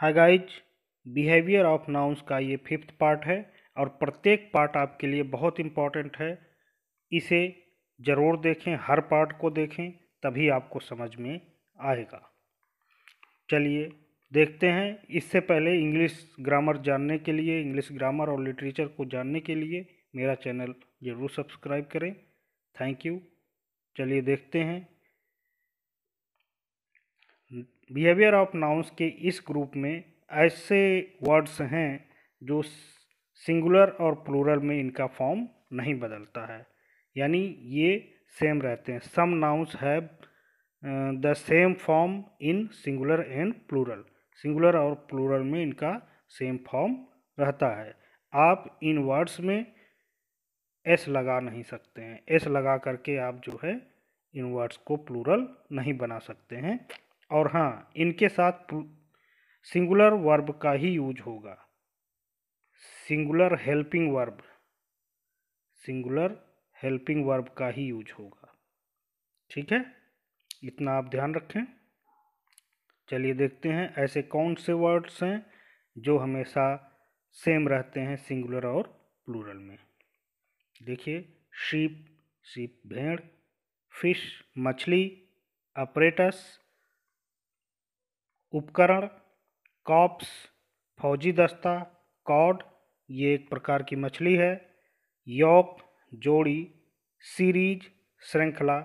Hi guys behaviour of nouns का ये fifth part है और प्रत्येक पार्ट आपके लिए बहुत इंपॉर्टेंट है। इसे ज़रूर देखें, हर पार्ट को देखें, तभी आपको समझ में आएगा। चलिए, देखते हैं। इससे पहले इंग्लिश ग्रामर जानने के लिए इंग्लिश ग्रामर और लिटरेचर को जानने के लिए मेरा चैनल ज़रूर सब्सक्राइब करें। थैंक यू चलिए देखते हैं। बिहेवियर ऑफ़ नाउंस के इस ग्रुप में ऐसे वर्ड्स हैं जो सिंगुलर और प्लूरल में इनका फॉर्म नहीं बदलता है। यानी ये सेम रहते हैं। Some nouns have the same form in singular and plural. Singular और प्लूरल में इनका सेम फॉर्म रहता है। आप इन वर्ड्स में एस लगा नहीं सकते हैं। एस लगा करके आप जो है इन वर्ड्स को प्लूरल नहीं बना सकते हैं। और हाँ इनके साथ सिंगुलर वर्ब का ही यूज़ होगा। Singular helping verb singular helping verb का ही यूज़ होगा। ठीक है? इतना आप ध्यान रखें। चलिए देखते हैं ऐसे कौन से वर्ड्स हैं जो हमेशा सेम रहते हैं सिंगुलर और प्लूरल में। देखिए शीप शीप भेड़ फ़िश मछली ऑपरेटस उपकरण, कॉप्स, फौजी दस्ता कॉड ये एक प्रकार की मछली है। यौक, जोड़ी, सीरीज़, श्रृंखला,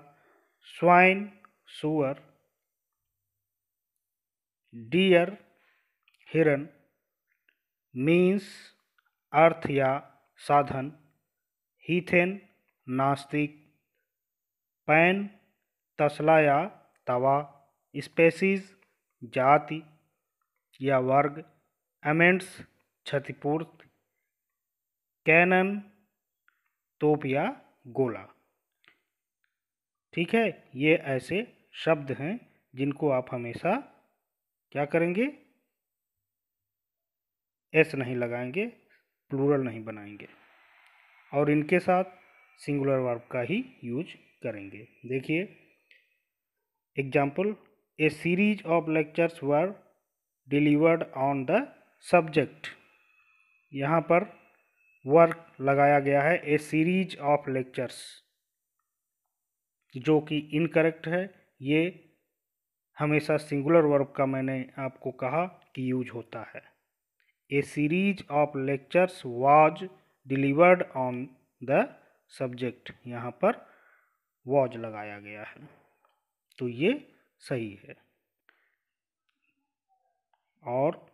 स्वाइन, सुअर, डियर, हिरन, मीन्स, अर्थ या साधन, हीथेन, नास्तिक, पैन, तसला या तवा, स्पेसीज जाति या वर्ग एमेंट्स क्षतिपूर्त कैनन तोप या गोला। ठीक है? ये ऐसे शब्द हैं जिनको आप हमेशा क्या करेंगे? एस नहीं लगाएँगे प्लूरल नहीं बनाएँगे। और इनके साथ सिंगुलर वर्ब का ही यूज़ करेंगे। देखिए example a series of lectures were delivered on the subject यहाँ पर वर्क लगाया गया है ए सीरीज़ ऑफ़ लेक्चर्स जो कि इनकरेक्ट है। ये हमेशा सिंगुलर वर्ब का मैंने आपको कहा कि यूज़ होता है। A series of lectures was delivered on the subject यहाँ पर वॉज़ लगाया गया है। तो ये सही है। और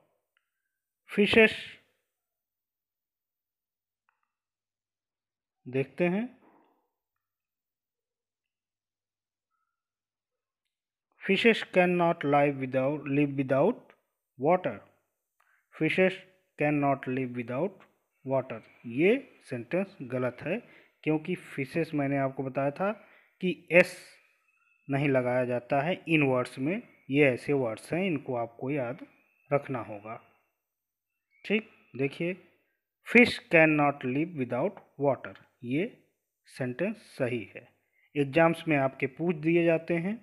फिशेस देखते हैं। Fishes can not live without live without water fishes can not live without water ये सेंटेंस गलत है, क्योंकि फिशेस मैंने आपको बताया था कि एस नहीं लगाया जाता है। इन वर्ड्स में ये ऐसे वर्ड्स हैं, इनको आपको याद रखना होगा। ठीक? देखिए fish can not live without water ये सेंटेंस सही है। एग्ज़ाम्स में आपके पूछ दिए जाते हैं।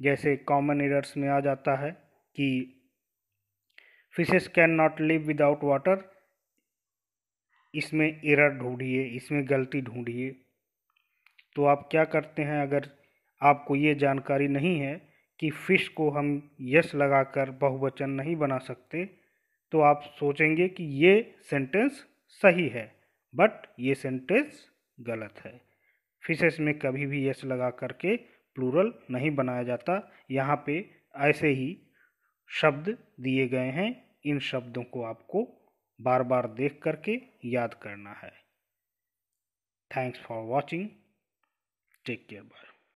जैसे कॉमन एरर्स में आ जाता है कि fishes can not live without water इसमें एरर ढूंढिए, इसमें गलती ढूंढिए। तो आप क्या करते हैं? अगर आपको ये जानकारी नहीं है कि फ़िश को हम यस लगाकर बहुवचन नहीं बना सकते तो आप सोचेंगे कि ये सेंटेंस सही है बट ये सेंटेंस गलत है। फिशेस में कभी भी यस लगा करके प्लूरल नहीं बनाया जाता। यहाँ पे ऐसे ही शब्द दिए गए हैं। इन शब्दों को आपको बार बार देख करके याद करना है। Thanks for watching take care bye